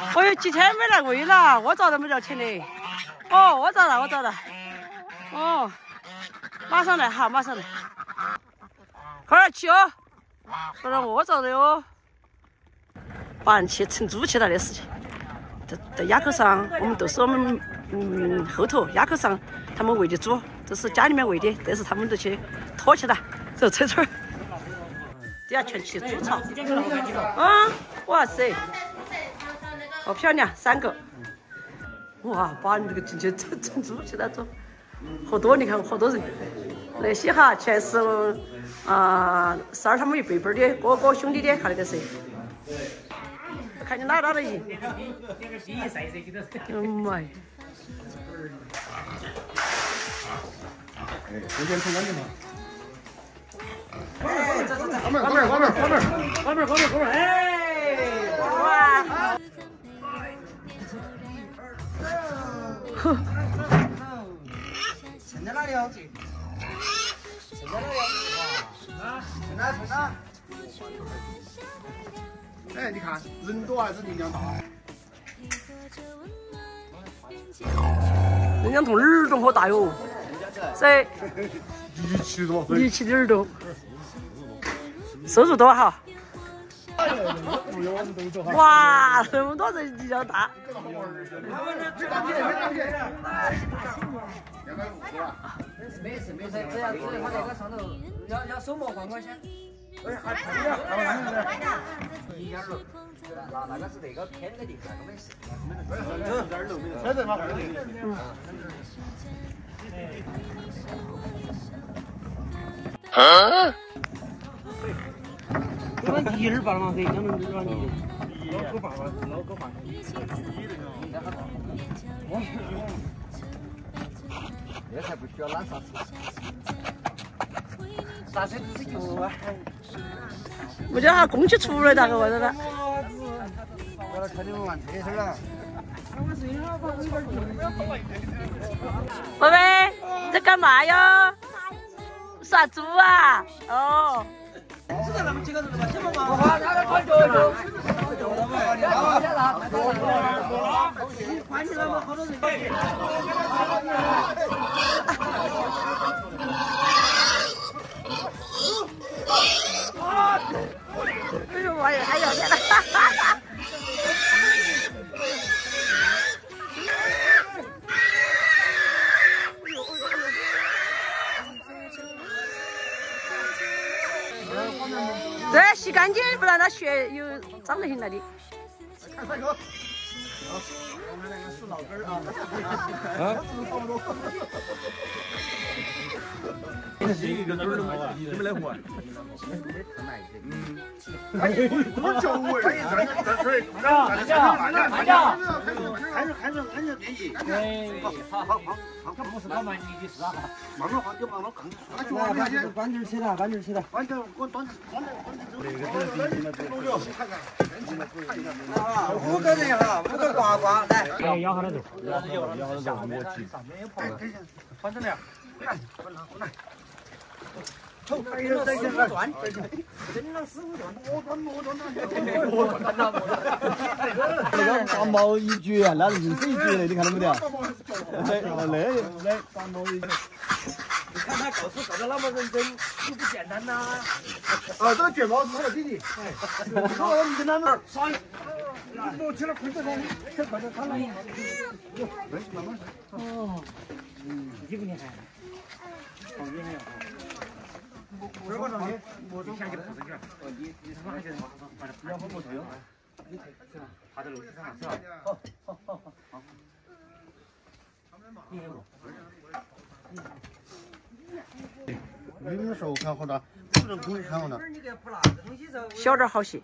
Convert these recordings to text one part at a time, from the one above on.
我有几天没来喂了，我找都没得钱的。哦，我找到，我找到。哦，马上来，哈，马上来。快点去哦，不然我找的哟。把人去成猪去了的事情，在在垭口上，我们都是我们嗯后头垭口上他们喂的猪，这是家里面喂的，这是他们都去拖去了，走车车。底下全去猪草。啊，哇塞，好漂亮，三个。哇，把你这个进去整成猪去了，走。好多，你看好多人。那些哈全是啊，三儿他们一辈辈的哥哥兄弟的，看那个谁。看你哪哪的赢。嗯嘛。哎，时间冲干净嘛。哎，走走走，关门关门关门关门关门关门关门，哎，钱在哪里哦？钱在哪里哦？啊，钱哪钱哪？哎，你看人多还是力量大？人家从耳朵好大哟，谁？力气多，力气的耳朵，收入多哈？哇，那么多人力量大。没事没事，只要只要他那个上头要要手模换款先。哎，还差点，还差点。一点六，那那个是那个偏的地方，没事。一点六，车子嘛。嗯。你们第二把了嘛？可以讲成二把你。老狗爸爸，老狗爸爸。这才不需要揽啥子。啥车子是油啊？我叫他空气出来，咋个外头的？我来看你们玩车车了。宝贝，你在干嘛哟？耍猪啊？哦。关起来嘛，好多人。血又脏得很了的。看帅哥。我们两个是老根啊。啊。洗一个根儿都没啊？你们来换。嗯。哎，多久味？哎，站着站着，站着站着，慢点慢点。看着看着看着电视。哎，好好好，好，这不是搞蛮力的事啊。慢慢换，就慢慢看。那就往边去。搬点起来，搬点起来。搬点，我端端点端点走。那个都是电竞的，路流，看看，电竞的可以。啊，五个人哈，五个来。来，咬下来走。咬咬咬咬，我去。哎，等一下，换成了。来，来，来。抽，再一再一再转，真的师傅转，我转我转他，我转他，我转。那个大毛一卷，那是硬是一卷的，你看到没得？对，那那大毛一卷。你看他搞事搞得那么认真，又不简单呐。啊，这个卷毛是他的弟弟。哎，你跟他们耍。我起来快点，快点，看了。哟，来，慢慢。哦，嗯，厉不厉害？好厉害呀！这个上去，我从前去跑上去。哦，你你上，快点，不要跑摩托哟。你是吧？爬在楼梯上是吧？好，好，好，好。厉害不？你们说看好大，不能空看好大。小点好些。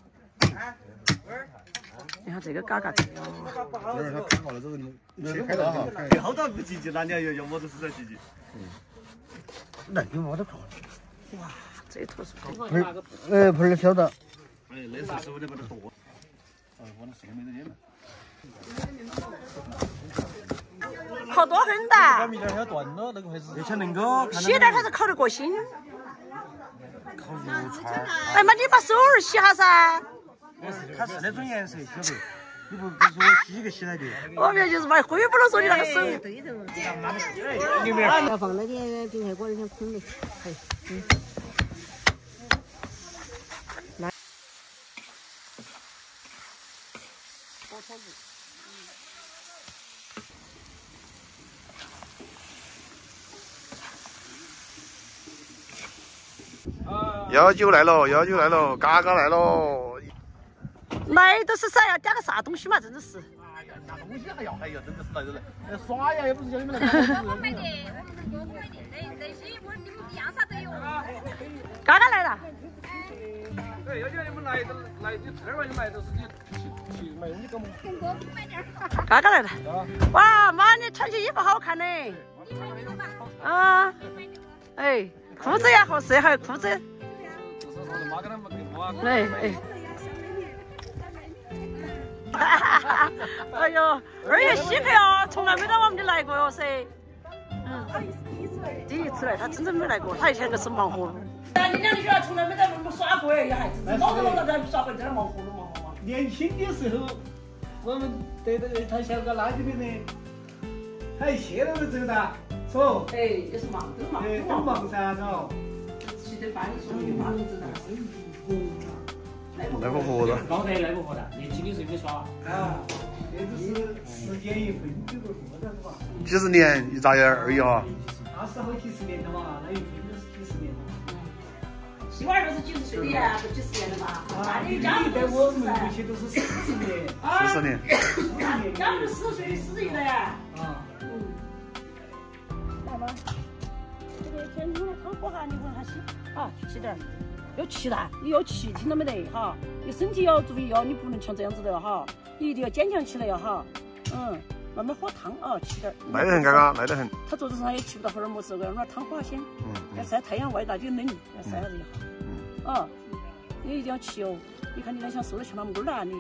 你看这个嘎嘎的。有点他看好了这个你，你开到哈。好大不积极，那你要要么就是在积极。嗯。那你没得看。哇，这坨是盆儿，哎，盆儿小的。哎，那是师傅的不得多。哦，我那视频没得见了。好多很的。米点要断了，那个还是。而且那个。洗点它是烤得过心。烤肉串。哎妈，你把手儿洗下噻。它是那种颜色，晓得。你不不是说洗个洗来的？我们就是把灰不能说你那个手。要放那点冰块锅里先空的，哎，嗯。幺九来了，幺九来了，嘎嘎来了。来都是啥，要加个啥东西嘛？真的是。哎呀，拿东西还要，哎呀，真的是来这来耍呀，又不是叫你们来。我买的，我们买的，那那些我你们样啥都有。嘎嘎来了。对，要叫你们来都来，你这儿就买都是你去去买东西搞嘛。我买点。嘎嘎来了。哇妈，你穿起衣服好看呢。啊。哎，裤子也合适，还有裤子。哎哎。哎呦，二爷稀客哦，从来没到我们这来过哟噻。嗯，第一次来，他真正没来过，他以前就是忙活。你两女儿从来没在我们耍过哎，孩子，老子老子在耍过，在那忙活了忙活嘛。年轻的时候，我们得到他像个垃圾的人，他现在都走的，说。哎，也是忙，都忙，都忙噻，走。吃点饭的时候就忙着呢。来不活的，老得来不活的，年耍。啊，这是时间一分就过的是吧？几十年一眨眼而已啊。那是好几十年的嘛，那一分就是几十年了。媳妇儿都是几十岁的呀，都几十年了嘛。啊，你家里在我们这些都是四十年。四十年。家里四十岁的四十一了呀。啊。嗯。来吧，这个天空汤喝下，你闻下气，啊，吃点。要气噻，你要气，听到没得哈？你身体要注意哦，你不能像这样子的哈，你一定要坚强起来呀哈。嗯，慢慢喝汤啊，吃点。耐得很，刚刚耐得很。他桌子上也吃不到，后儿么事，让那汤喝下先。嗯。要晒太阳，外大点冷，要晒下子一下。嗯。啊，你一定要气哦！你看你那像瘦得像那么儿啊你，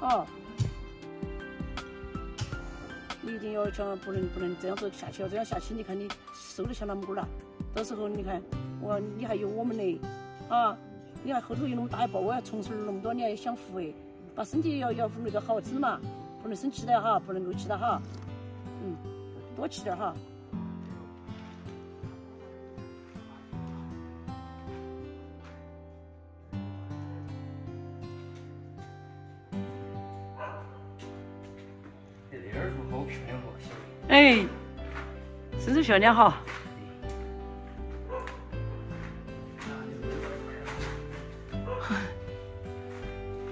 啊。你一定要像不能不能这样子下去哦，这样下去你看你瘦得像那么儿了，到时候你看我你还有我们嘞。啊！你看后头有那么大一包，我要从事那么多年，享福哎，把身体要要那个好治嘛，不能生气的哈，不能怒气的哈，嗯，多吃点哈。哎，身手漂亮哈。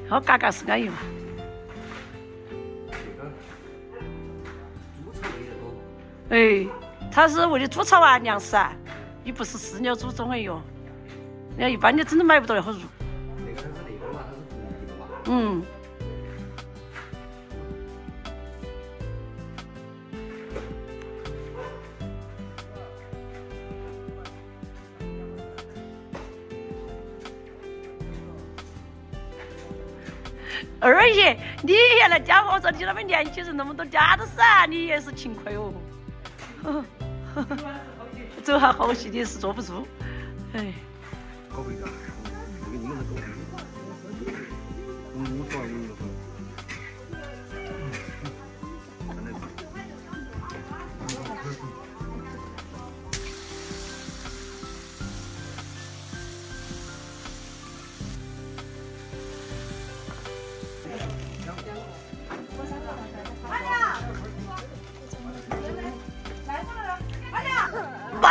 好嘎嘎是安逸嘛？哎，他是为了猪草啊粮食啊，你不是饲料猪种哎哟，你看一般的真的买不到那好肉。嗯。二爷，你原来家我说，你那边年轻人那么多家的噻，你也是勤快哦。走下好戏的是坐不住，哎。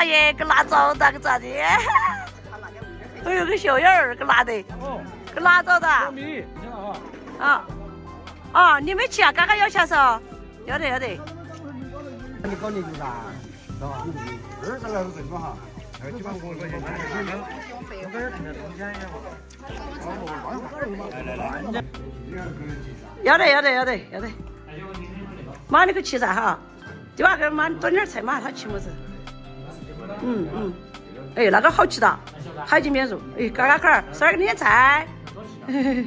爷，给辣椒咋个咋的？哎呦，个小眼儿，给辣的，给辣椒的。啊啊！你没去啊？刚刚要钱噻？要得要得。你搞年纪大，知道吧？二十来是正常哈，还有几百块钱。要得要得要得要得。妈，你去吃噻哈？今晚给妈端点菜嘛，他吃么子？嗯嗯，哎，那个好吃的，海景面肉，哎，嘎嘎儿，十二个点菜。